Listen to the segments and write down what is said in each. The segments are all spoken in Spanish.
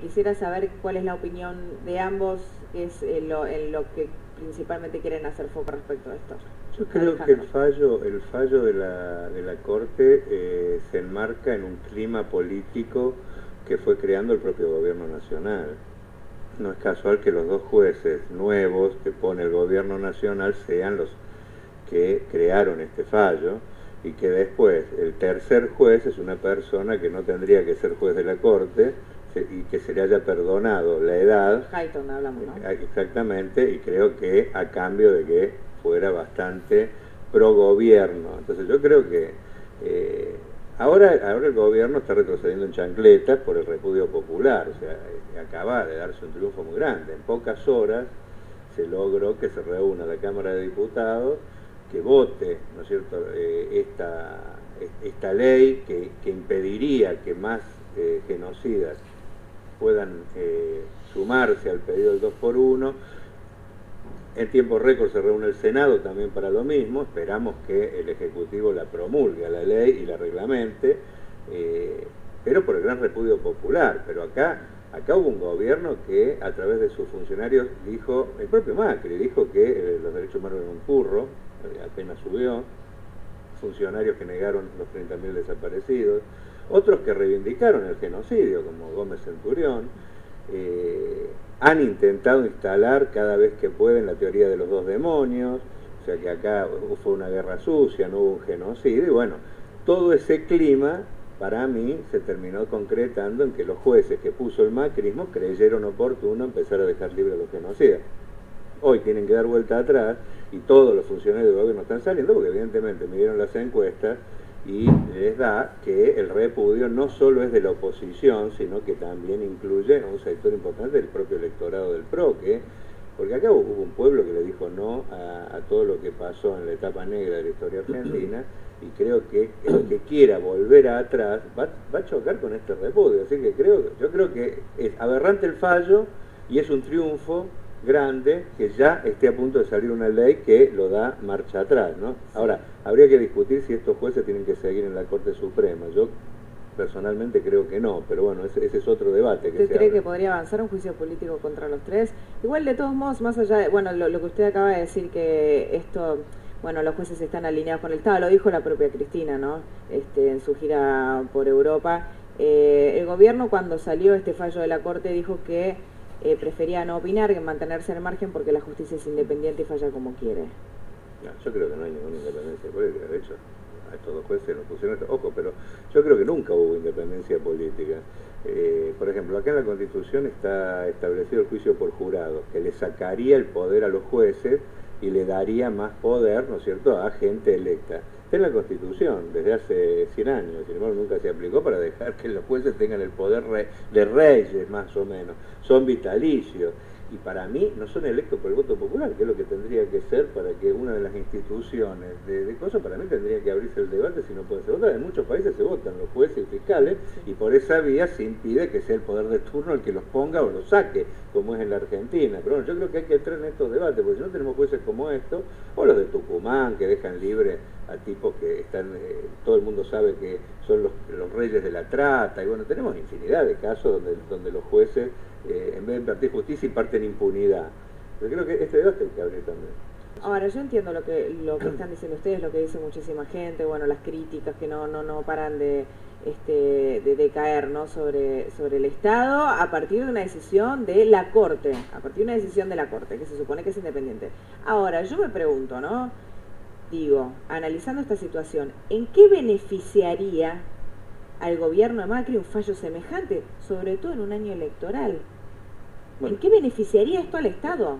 quisiera saber cuál es la opinión de ambos, es eh, lo, en lo que principalmente quieren hacer foco respecto a esto. Yo creo que el fallo, el fallo de la, de la Corte eh, se enmarca en un clima político que fue creando el propio gobierno nacional. No es casual que los dos jueces nuevos que pone el gobierno nacional sean los que crearon este fallo y que después el tercer juez es una persona que no tendría que ser juez de la Corte y que se le haya perdonado la edad. hablamos, ¿no? Eh, exactamente, y creo que a cambio de que fuera bastante pro gobierno. Entonces yo creo que eh, ahora, ahora el gobierno está retrocediendo en chancletas por el repudio popular, o sea, eh, acaba de darse un triunfo muy grande. En pocas horas se logró que se reúna la Cámara de Diputados que vote, ¿no es cierto?, eh, esta, esta ley que, impediría que más eh, genocidas puedan eh, sumarse al pedido del 2 por 1 En tiempo récord se reúne el Senado también para lo mismo, esperamos que el Ejecutivo la promulgue a la ley y la reglamente, pero por el gran repudio popular. Pero acá Acá hubo un gobierno que a través de sus funcionarios dijo, el propio Macri dijo que los derechos humanos eran un curro, eh, apenas subió, funcionarios que negaron los 30.000 desaparecidos, otros que reivindicaron el genocidio, como Gómez Centurión, eh, han intentado instalar cada vez que pueden la teoría de los dos demonios, o sea que acá fue una guerra sucia, no hubo un genocidio, y bueno, todo ese clima para mí se terminó concretando en que los jueces que puso el macrismo creyeron oportuno empezar a dejar libre a los genocidas. Hoy tienen que dar vuelta atrás y todos los funcionarios del gobierno están saliendo porque evidentemente midieron las encuestas y les da que el repudio no solo es de la oposición, sino que también incluye a un sector importante del propio electorado del PRO, que, porque acá hubo un pueblo que le dijo no a, todo lo que pasó en la etapa negra de la historia argentina, y creo que el que quiera volver atrás va, va a chocar con este repudio. Así que creo, yo creo que es aberrante el fallo y es un triunfo grande que ya esté a punto de salir una ley que lo da marcha atrás. ¿no? Ahora, habría que discutir si estos jueces tienen que seguir en la Corte Suprema. Yo personalmente creo que no, pero bueno, ese, es otro debate. Que ¿Usted cree que podría avanzar un juicio político contra los tres? Igual, de todos modos, más allá de, bueno, lo, que usted acaba de decir, que esto, bueno, los jueces están alineados con el Estado, lo dijo la propia Cristina, ¿no? Este, en su gira por Europa. Eh, el gobierno cuando salió este fallo de la Corte dijo que eh, prefería no opinar que mantenerse al margen porque la justicia es independiente y falla como quiere. yo creo que no hay ninguna independencia política, de hecho, a estos dos jueces nos pusieron. Ojo, pero yo creo que nunca hubo independencia política. Eh, por ejemplo, acá en la Constitución está establecido el juicio por jurado, que le sacaría el poder a los jueces y le daría más poder, ¿no es cierto?, a gente electa. En la Constitución desde hace 100 años, sin embargo nunca se aplicó para dejar que los jueces tengan el poder de reyes, más o menos. Son vitalicios y para mí no son electos por el voto popular, que es lo que tendría que ser para que una de las instituciones de, cosas, para mí tendría que abrirse el debate si no puede ser votada. En muchos países se votan los jueces y fiscales y por esa vía se impide que sea el poder de turno el que los ponga o los saque, como es en la Argentina. Pero bueno, yo creo que hay que entrar en estos debates, porque si no tenemos jueces como estos, o los de Tucumán, que dejan libre a tipos que están, eh, todo el mundo sabe que son los, reyes de la trata, y bueno, tenemos infinidad de casos donde, donde los jueces, eh, en vez de impartir justicia, imparten impunidad. Pero creo que este debate hay que abrir también. Ahora, yo entiendo lo que, lo que están diciendo ustedes, lo que dice muchísima gente, bueno, las críticas que no, no, no paran de, este, de decaer ¿no? sobre, sobre el Estado a partir de una decisión de la Corte, a partir de una decisión de la Corte, que se supone que es independiente. Ahora, yo me pregunto, ¿no? Digo, analizando esta situación, ¿en qué beneficiaría al gobierno de Macri un fallo semejante, sobre todo en un año electoral? ¿En qué beneficiaría esto al Estado?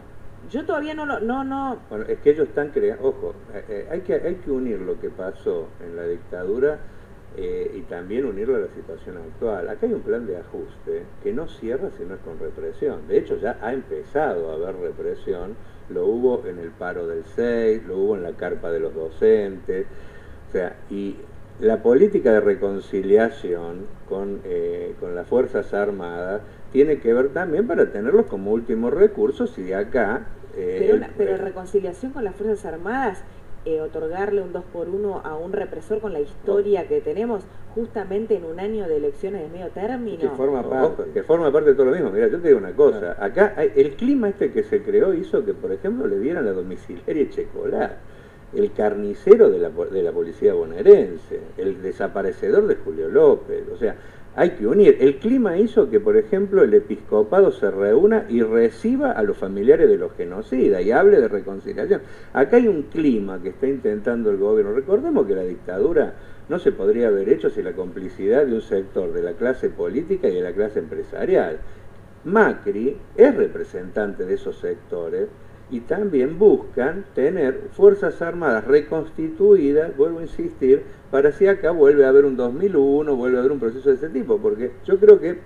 Yo todavía no lo... No, no... Bueno, es que ellos están creando... Ojo, eh, eh, hay, que, hay que unir lo que pasó en la dictadura eh, y también unirlo a la situación actual. Acá hay un plan de ajuste que no cierra si no es con represión. De hecho, ya ha empezado a haber represión lo hubo en el paro del 6, lo hubo en la carpa de los docentes, o sea, y la política de reconciliación con, eh, con las Fuerzas Armadas tiene que ver también para tenerlos como último recurso si de acá... Eh, pero, pero reconciliación con las Fuerzas Armadas eh, otorgarle un 2 por 1 a un represor con la historia que tenemos justamente en un año de elecciones de medio término? Que forma parte, que forma parte de todo lo mismo. Mira, yo te digo una cosa. Acá el clima este que se creó hizo que, por ejemplo, le dieran la domiciliaria Checolat el carnicero de la, de la policía bonaerense, el desaparecedor de Julio López. O sea, hay que unir. El clima hizo que, por ejemplo, el episcopado se reúna y reciba a los familiares de los genocidas y hable de reconciliación. Acá hay un clima que está intentando el gobierno. Recordemos que la dictadura no se podría haber hecho sin la complicidad de un sector de la clase política y de la clase empresarial. Macri es representante de esos sectores y también buscan tener fuerzas armadas reconstituidas, vuelvo a insistir, para si acá vuelve a haber un 2001, vuelve a haber un proceso de ese tipo, porque yo creo que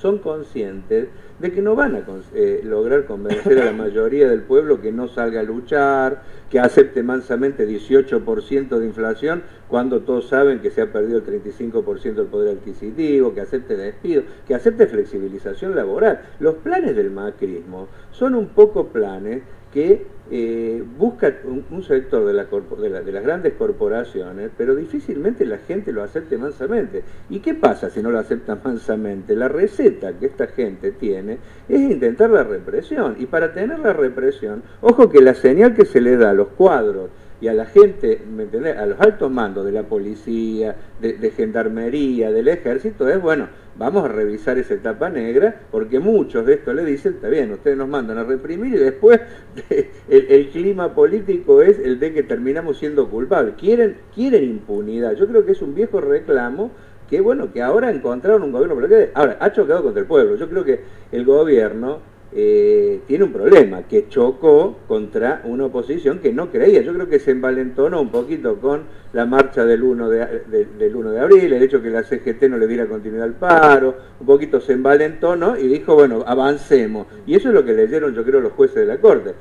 son conscientes de que no van a eh, lograr convencer a la mayoría del pueblo que no salga a luchar, que acepte mansamente 18% de inflación, cuando todos saben que se ha perdido el 35% del poder adquisitivo, que acepte despido, que acepte flexibilización laboral. Los planes del macrismo son un poco planes que eh, busca un, sector de, las grandes corporaciones, pero difícilmente la gente lo acepte mansamente. ¿Y qué pasa si no lo acepta mansamente? La receta que esta gente tiene es intentar la represión. Y para tener la represión, ojo que la señal que se le da a los cuadros y a la gente, ¿me entendés? A los altos mandos de la policía, de, gendarmería, del ejército, es bueno, vamos a revisar esa etapa negra, porque muchos de esto le dicen, está bien, ustedes nos mandan a reprimir y después el, clima político es el de que terminamos siendo culpables. Quieren, quieren impunidad. Yo creo que es un viejo reclamo que bueno, que ahora encontraron un gobierno, ahora ha chocado contra el pueblo. Yo creo que el gobierno eh, tiene un problema, que chocó contra una oposición que no creía. Yo creo que se envalentonó un poquito con la marcha del 1 de, del 1 de abril, el hecho que la CGT no le diera continuidad al paro, un poquito se envalentonó y dijo, bueno, avancemos. Y eso es lo que leyeron, yo creo, los jueces de la Corte.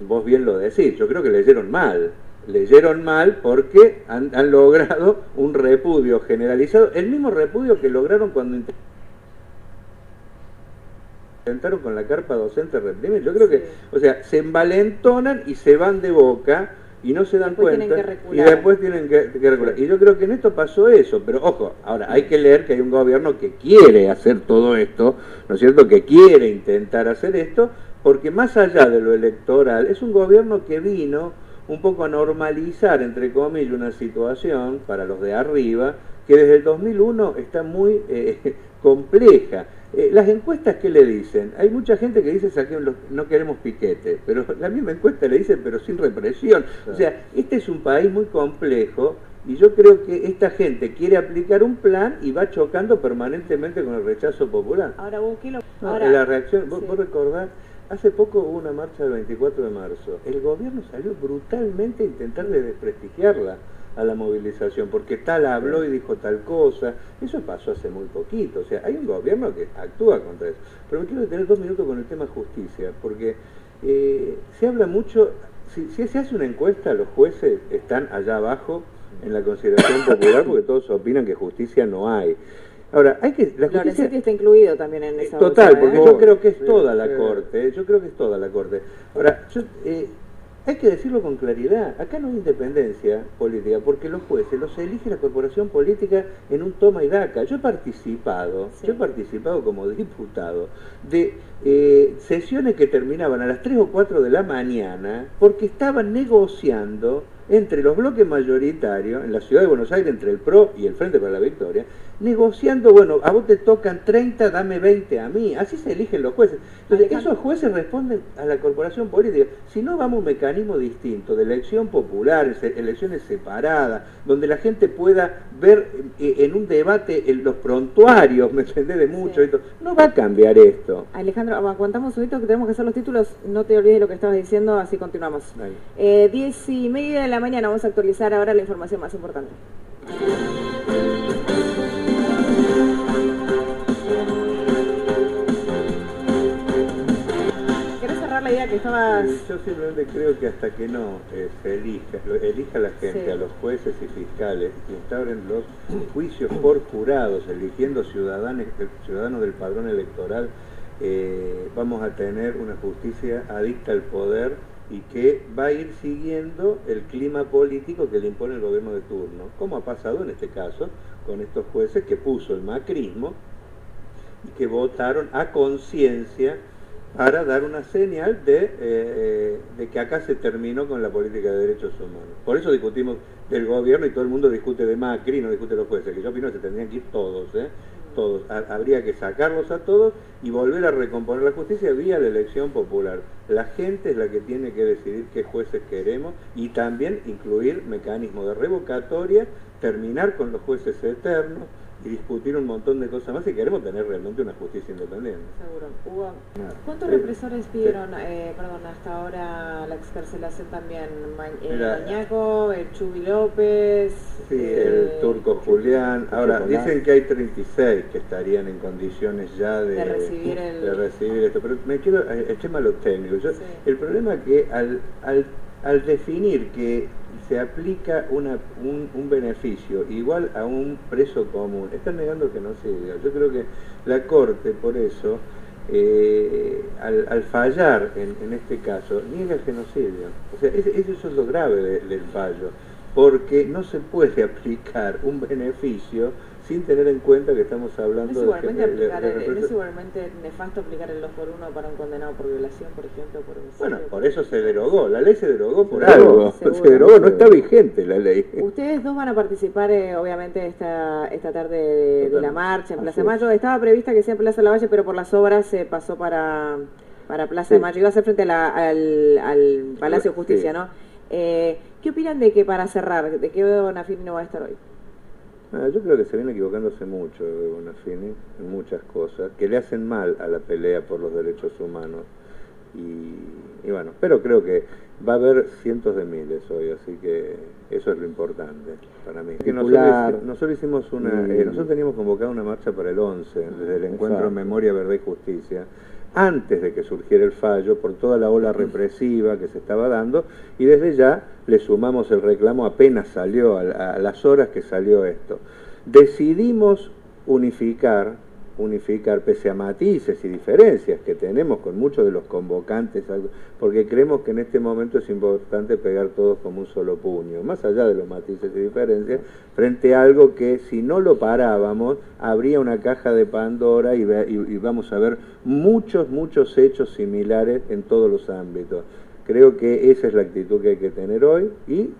Vos bien lo decís, yo creo que leyeron mal. Leyeron mal porque han logrado un repudio generalizado, el mismo repudio que lograron cuando intentaron con la carpa docente reprimir. Yo creo que, o sea, se envalentonan y se van de boca y no se dan cuenta y después tienen que, que Y yo creo que en esto pasó eso, pero ojo, ahora hay que leer que hay un gobierno que quiere hacer todo esto, ¿no es cierto? Que quiere intentar hacer esto, porque más allá de lo electoral, es un gobierno que vino un poco a normalizar, entre comillas, una situación para los de arriba, que desde el 2001 está muy eh, compleja. Eh, las encuestas, ¿qué le dicen? Hay mucha gente que dice no queremos piquete, pero la misma encuesta le dice, pero sin represión. O sea, este es un país muy complejo y yo creo que esta gente quiere aplicar un plan y va chocando permanentemente con el rechazo popular. Ahora, vos, ¿qué lo... Ahora, la reacción, vos, vos recordás, hace poco hubo una marcha del 24 de marzo. El gobierno salió brutalmente a intentar de desprestigiarla a la movilización, porque tal habló y dijo tal cosa. Eso pasó hace muy poquito. O sea, hay un gobierno que actúa contra eso. Pero me quiero detener dos minutos con el tema justicia, porque eh, se habla mucho, si, si se hace una encuesta, los jueces están allá abajo en la consideración popular porque todos opinan que justicia no hay. Ahora, hay que... La justicia está incluido también en esa Total, porque ¿eh? yo creo que es toda la corte, yo creo que es toda la corte. Ahora, yo, eh, hay que decirlo con claridad, acá no hay independencia política, porque los jueces los elige la corporación política en un toma y daca. Yo he participado, yo he participado como diputado de eh, sesiones que terminaban a las 3 o 4 de la mañana porque estaban negociando entre los bloques mayoritarios en la ciudad de Buenos Aires, entre el PRO y el Frente para la Victoria, negociando, bueno, a vos te tocan 30, dame 20 a mí, así se eligen los jueces. Entonces, esos jueces responden a la corporación política. Si no vamos a un mecanismo distinto de elección popular, elecciones separadas, donde la gente pueda ver eh, en un debate en los prontuarios, me entendés de mucho, esto, no va a cambiar esto. Alejandro, aguantamos un que tenemos que hacer los títulos, no te olvides lo que estabas diciendo, así continuamos. Eh, diez y media de la mañana vamos a actualizar ahora la información más importante. la idea que estabas...? yo simplemente creo que hasta que no eh, se elija, elija la gente, a los jueces y fiscales, y instauren los juicios por jurados, eligiendo ciudadanos, ciudadanos del padrón electoral, eh, vamos a tener una justicia adicta al poder y que va a ir siguiendo el clima político que le impone el gobierno de turno, como ha pasado en este caso con estos jueces que puso el macrismo y que votaron a conciencia para dar una señal de, eh, de, que acá se terminó con la política de derechos humanos. Por eso discutimos del gobierno y todo el mundo discute de Macri, no discute los jueces, que yo opino que se tendrían que ir todos, ¿eh? todos. habría que sacarlos a todos y volver a recomponer la justicia vía la elección popular. La gente es la que tiene que decidir qué jueces queremos y también incluir mecanismos de revocatoria, terminar con los jueces eternos, y discutir un montón de cosas más si queremos tener realmente una justicia independiente. Seguro. Hugo, ¿cuántos represores pidieron, eh, perdón, hasta ahora la excarcelación también? el Mañaco, el Chubi López. Sí, el turco Julián. Ahora, dicen que hay 36 que estarían en condiciones ya de, recibir, esto, pero me quiero, el tema El problema es que al, al, al definir que se aplica una, un, beneficio igual a un preso común, están negando que no se diga. Yo creo que la Corte, por eso, eh, al, fallar en, este caso, niega el genocidio. O sea, eso es lo grave del fallo, porque no se puede aplicar un beneficio sin tener en cuenta que estamos hablando ¿No es igualmente de, es igualmente nefasto aplicar el 2 por 1 para un condenado por violación, por ejemplo, por Bueno, por eso se derogó, la ley se derogó por algo, se derogó, no está vigente la ley. Ustedes dos van a participar, eh, obviamente, esta, esta tarde de, la marcha en Plaza de Mayo. Estaba prevista que sea en Plaza de la Valle, pero por las obras se pasó para, para Plaza de Mayo. Iba a ser frente al, al, Palacio de Justicia, ¿no? Eh, ¿Qué opinan de que, para cerrar, de que Bonafini no va a estar hoy? Ah, yo creo que se viene equivocándose mucho de Bonafini en muchas cosas, que le hacen mal a la pelea por los derechos humanos. Y, bueno, pero creo que va a haber cientos de miles hoy, así que eso es lo importante para mí. nosotros, nosotros, hicimos una, eh, nosotros teníamos convocado una marcha para el 11, desde el encuentro Memoria, Verdad y Justicia, antes de que surgiera el fallo, por toda la ola represiva que se estaba dando, y desde ya le sumamos el reclamo apenas salió, a, las horas que salió esto. Decidimos unificar unificar, pese a matices y diferencias que tenemos con muchos de los convocantes, porque creemos que en este momento es importante pegar todos como un solo puño, más allá de los matices y diferencias, frente a algo que si no lo parábamos, habría una caja de Pandora y, y vamos a ver muchos, muchos hechos similares en todos los ámbitos. Creo que esa es la actitud que hay que tener hoy y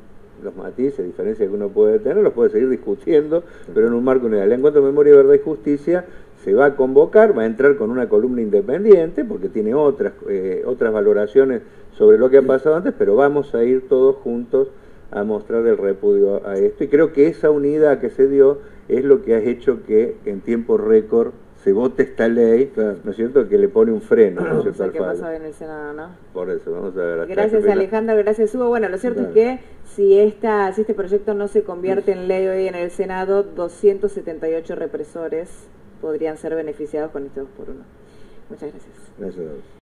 los matices, diferencias que uno puede tener, los puede seguir discutiendo, pero en un marco unidad. El encuentro de memoria, verdad y justicia se va a convocar, va a entrar con una columna independiente, porque tiene otras, eh, otras valoraciones sobre lo que ha pasado antes, pero vamos a ir todos juntos a mostrar el repudio a esto. Y creo que esa unidad que se dio es lo que ha hecho que en tiempo récord se vote esta ley, ¿no es cierto?, que le pone un freno, ¿no es cierto? ¿Qué pasa en el Senado, no? Por eso, vamos a ver. Gracias Alejandro, gracias Hugo. Bueno, lo cierto es que si, esta, si este proyecto no se convierte en ley hoy en el Senado, 278 represores podrían ser beneficiados con estos por uno. Muchas gracias. Gracias.